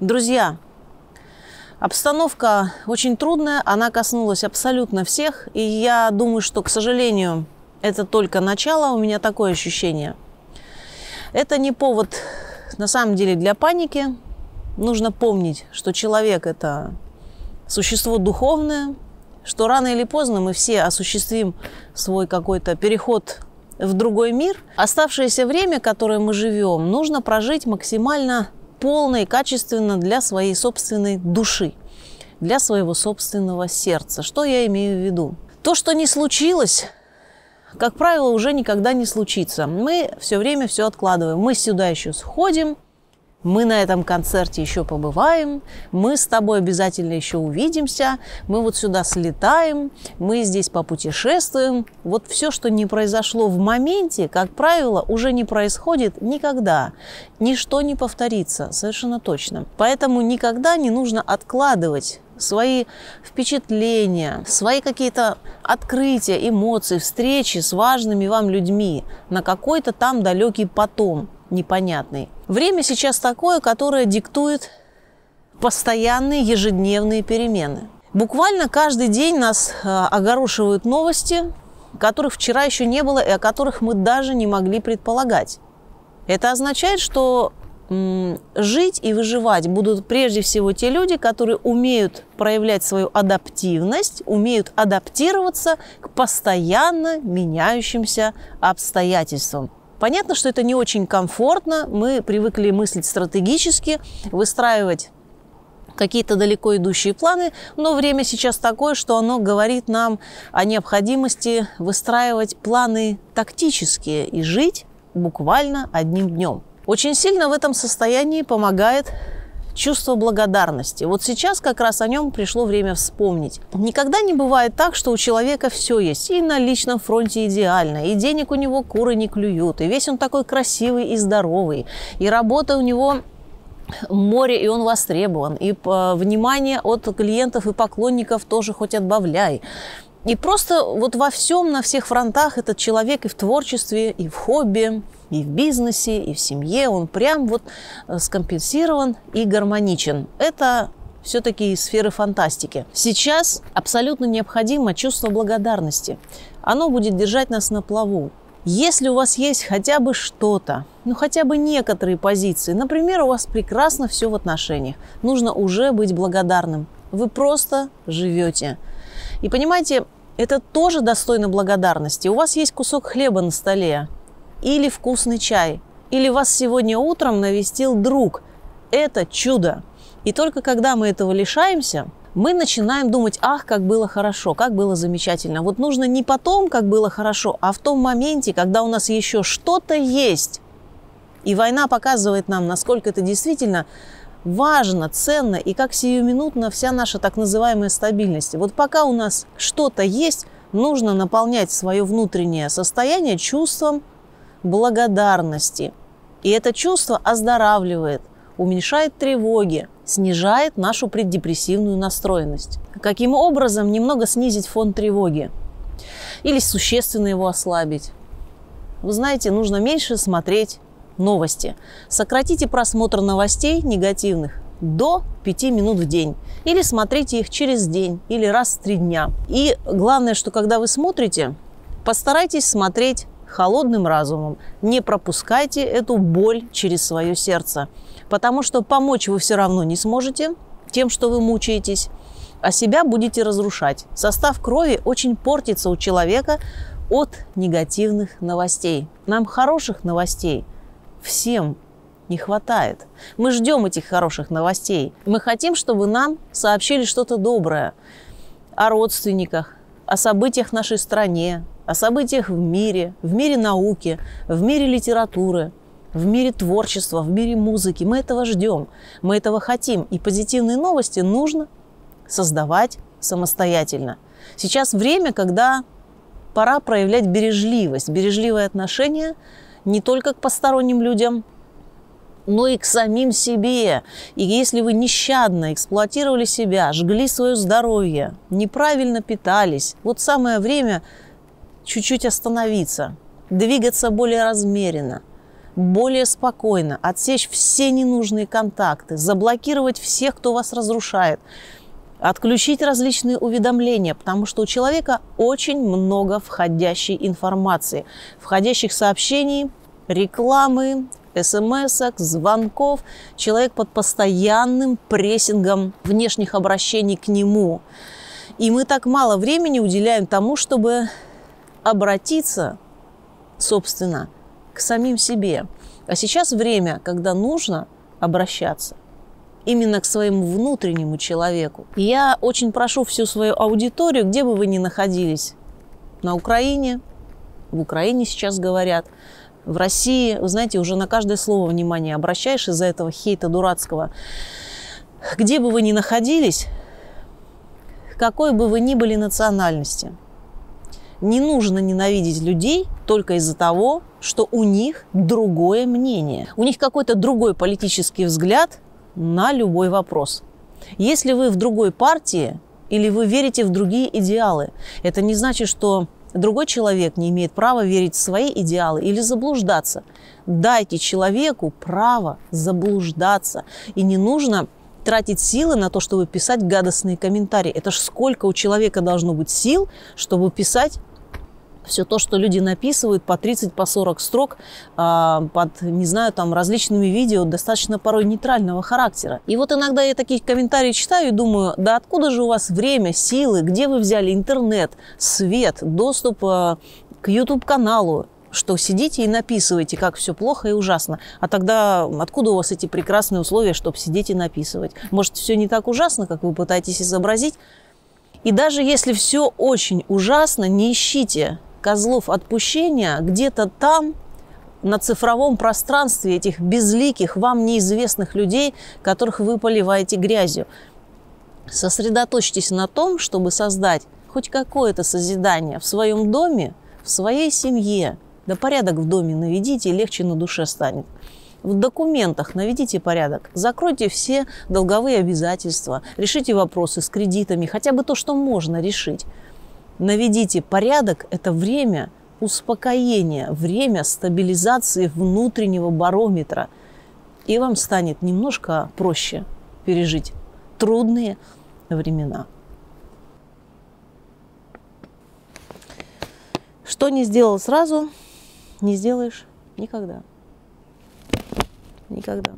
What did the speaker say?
Друзья, обстановка очень трудная, она коснулась абсолютно всех, и я думаю, что, к сожалению, это только начало, у меня такое ощущение. Это не повод, на самом деле, для паники. Нужно помнить, что человек – это существо духовное, что рано или поздно мы все осуществим свой какой-то переход в другой мир. Оставшееся время, которое мы живем, нужно прожить максимально полно и качественно для своей собственной души, для своего собственного сердца. Что я имею в виду? То, что не случилось, как правило, уже никогда не случится. Мы все время все откладываем. Мы сюда еще сходим, мы на этом концерте еще побываем, мы с тобой обязательно еще увидимся, мы вот сюда слетаем, мы здесь попутешествуем. Вот все, что не произошло в моменте, как правило, уже не происходит никогда. Ничто не повторится, совершенно точно. Поэтому никогда не нужно откладывать свои впечатления, свои какие-то открытия, эмоции, встречи с важными вам людьми на какой-то там далекий потом непонятный. Время сейчас такое, которое диктует постоянные ежедневные перемены. Буквально каждый день нас э, огорошивают новости, которых вчера еще не было и о которых мы даже не могли предполагать. Это означает, что жить и выживать будут прежде всего те люди, которые умеют проявлять свою адаптивность, умеют адаптироваться к постоянно меняющимся обстоятельствам. Понятно, что это не очень комфортно. Мы привыкли мыслить стратегически, выстраивать какие-то далеко идущие планы, но время сейчас такое, что оно говорит нам о необходимости выстраивать планы тактические и жить буквально одним днем. Очень сильно в этом состоянии помогает чувство благодарности. Вот сейчас как раз о нем пришло время вспомнить. Никогда не бывает так, что у человека все есть. И на личном фронте идеально, и денег у него куры не клюют, и весь он такой красивый и здоровый, и работа у него море, и он востребован, и внимание от клиентов и поклонников тоже хоть отбавляй. И просто вот во всем, на всех фронтах этот человек и в творчестве, и в хобби, и в бизнесе, и в семье, он прям вот э, скомпенсирован и гармоничен. Это все-таки сферы фантастики. Сейчас абсолютно необходимо чувство благодарности. Оно будет держать нас на плаву. Если у вас есть хотя бы что-то, ну хотя бы некоторые позиции, например, у вас прекрасно все в отношениях, нужно уже быть благодарным. Вы просто живете. И понимаете, это тоже достойно благодарности. У вас есть кусок хлеба на столе, или вкусный чай, или вас сегодня утром навестил друг. Это чудо. И только когда мы этого лишаемся, мы начинаем думать, ах, как было хорошо, как было замечательно. Вот нужно не потом, как было хорошо, а в том моменте, когда у нас еще что-то есть. И война показывает нам, насколько это действительно важно, ценно и как сиюминутно вся наша так называемая стабильность. Вот пока у нас что-то есть, нужно наполнять свое внутреннее состояние чувством благодарности. И это чувство оздоравливает, уменьшает тревоги, снижает нашу преддепрессивную настроенность. Каким образом немного снизить фон тревоги? Или существенно его ослабить? Вы знаете, нужно меньше смотреть новости. Сократите просмотр новостей негативных до 5 минут в день. Или смотрите их через день, или раз в три дня. И главное, что когда вы смотрите, постарайтесь смотреть холодным разумом. Не пропускайте эту боль через свое сердце, потому что помочь вы все равно не сможете тем, что вы мучаетесь, а себя будете разрушать. Состав крови очень портится у человека от негативных новостей. Нам хороших новостей всем не хватает. Мы ждем этих хороших новостей. Мы хотим, чтобы нам сообщили что-то доброе о родственниках, о событиях в нашей стране, о событиях в мире, в мире науки, в мире литературы, в мире творчества, в мире музыки. Мы этого ждем, мы этого хотим. И позитивные новости нужно создавать самостоятельно. Сейчас время, когда пора проявлять бережливость, бережливое отношение не только к посторонним людям, но и к самим себе. И если вы нещадно эксплуатировали себя, жгли свое здоровье, неправильно питались, вот самое время чуть-чуть остановиться, двигаться более размеренно, более спокойно, отсечь все ненужные контакты, заблокировать всех, кто вас разрушает, отключить различные уведомления, потому что у человека очень много входящей информации, входящих сообщений, рекламы, смс звонков. Человек под постоянным прессингом внешних обращений к нему. И мы так мало времени уделяем тому, чтобы обратиться, собственно, к самим себе. А сейчас время, когда нужно обращаться именно к своему внутреннему человеку. Я очень прошу всю свою аудиторию, где бы вы ни находились, на Украине, в Украине сейчас говорят, в России, вы знаете, уже на каждое слово внимание обращаешь из-за этого хейта дурацкого. Где бы вы ни находились, какой бы вы ни были национальности, не нужно ненавидеть людей только из-за того, что у них другое мнение. У них какой-то другой политический взгляд на любой вопрос. Если вы в другой партии или вы верите в другие идеалы, это не значит, что другой человек не имеет права верить в свои идеалы или заблуждаться. Дайте человеку право заблуждаться. И не нужно тратить силы на то, чтобы писать гадостные комментарии. Это ж сколько у человека должно быть сил, чтобы писать все то, что люди написывают по 30, по 40 строк э, под, не знаю, там различными видео достаточно порой нейтрального характера. И вот иногда я такие комментарии читаю и думаю, да откуда же у вас время, силы, где вы взяли интернет, свет, доступ э, к YouTube-каналу, что сидите и написываете, как все плохо и ужасно. А тогда откуда у вас эти прекрасные условия, чтобы сидеть и написывать? Может, все не так ужасно, как вы пытаетесь изобразить? И даже если все очень ужасно, не ищите козлов отпущения где-то там, на цифровом пространстве этих безликих, вам неизвестных людей, которых вы поливаете грязью. Сосредоточьтесь на том, чтобы создать хоть какое-то созидание в своем доме, в своей семье. Да порядок в доме наведите, легче на душе станет. В документах наведите порядок, закройте все долговые обязательства, решите вопросы с кредитами, хотя бы то, что можно решить наведите порядок, это время успокоения, время стабилизации внутреннего барометра. И вам станет немножко проще пережить трудные времена. Что не сделал сразу, не сделаешь никогда. Никогда.